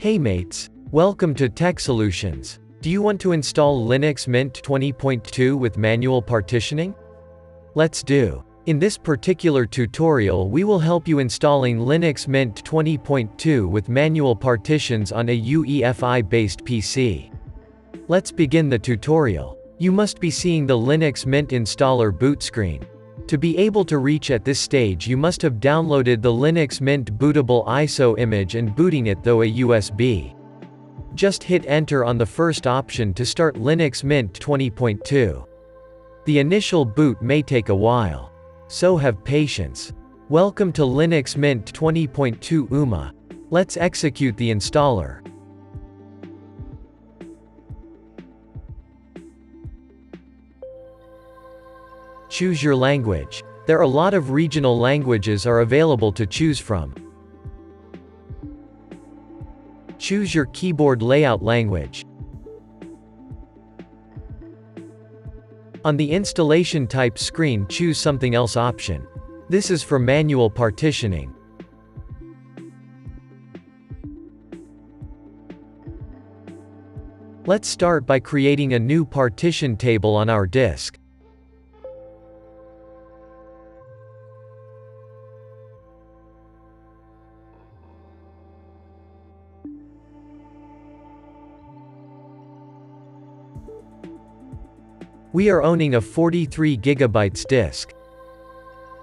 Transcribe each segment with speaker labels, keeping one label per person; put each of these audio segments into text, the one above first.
Speaker 1: Hey mates, welcome to Tech Solutions. Do you want to install Linux Mint 20.2 with manual partitioning? Let's do. In this particular tutorial we will help you installing Linux Mint 20.2 with manual partitions on a UEFI-based PC. Let's begin the tutorial. You must be seeing the Linux Mint installer boot screen. To be able to reach at this stage you must have downloaded the Linux Mint bootable ISO image and booting it though a USB. Just hit enter on the first option to start Linux Mint 20.2. The initial boot may take a while. So have patience. Welcome to Linux Mint 20.2 UMA. Let's execute the installer. Choose your language. There are a lot of regional languages are available to choose from. Choose your keyboard layout language. On the installation type screen choose something else option. This is for manual partitioning. Let's start by creating a new partition table on our disk. We are owning a 43 gigabytes disk.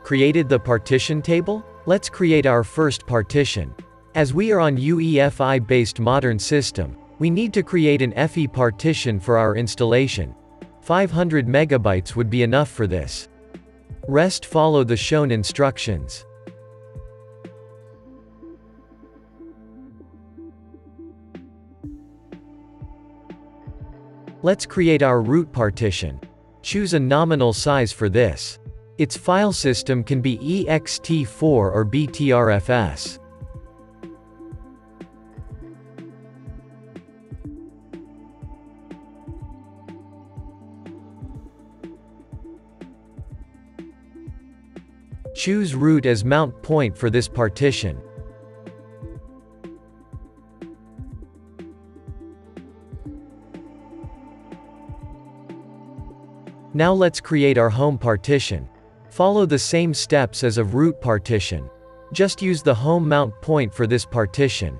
Speaker 1: Created the partition table? Let's create our first partition. As we are on UEFI-based modern system, we need to create an EFI partition for our installation. 500 megabytes would be enough for this. Rest follow the shown instructions. Let's create our root partition. Choose a nominal size for this. Its file system can be ext4 or btrfs. Choose root as mount point for this partition. Now let's create our home partition. Follow the same steps as of root partition. Just use the home mount point for this partition.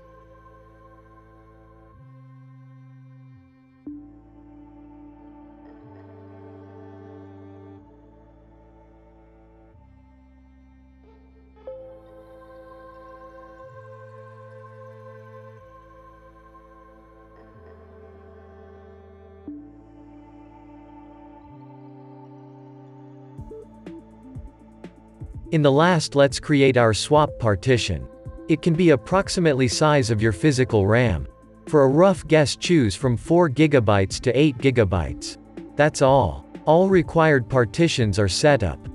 Speaker 1: In the last let's create our swap partition. It can be approximately size of your physical RAM. For a rough guess choose from 4GB to 8GB. That's all. All required partitions are set up.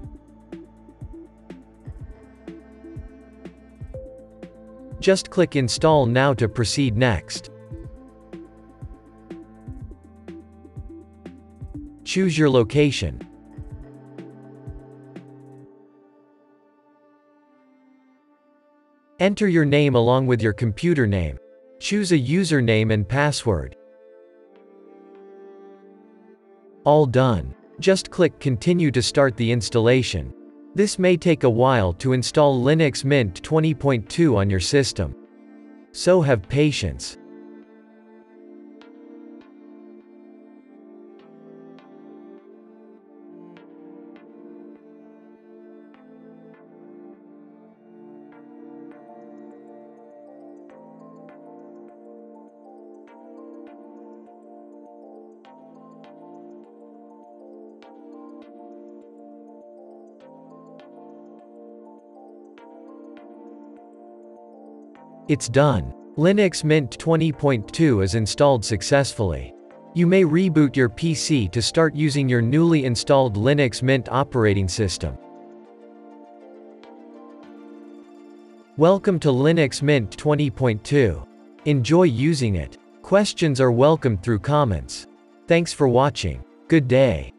Speaker 1: Just click install now to proceed next. Choose your location. Enter your name along with your computer name. Choose a username and password. All done. Just click continue to start the installation. This may take a while to install Linux Mint 20.2 on your system. So have patience. It's done. Linux Mint 20.2 is installed successfully. You may reboot your PC to start using your newly installed Linux Mint operating system. Welcome to Linux Mint 20.2. Enjoy using it. Questions are welcomed through comments. Thanks for watching. Good day.